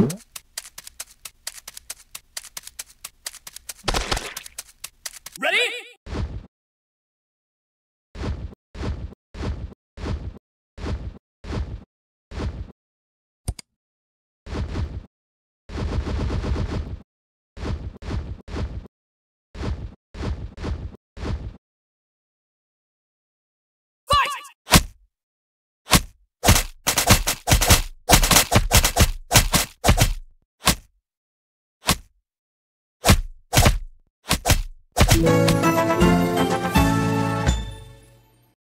Mm-hmm. Bye.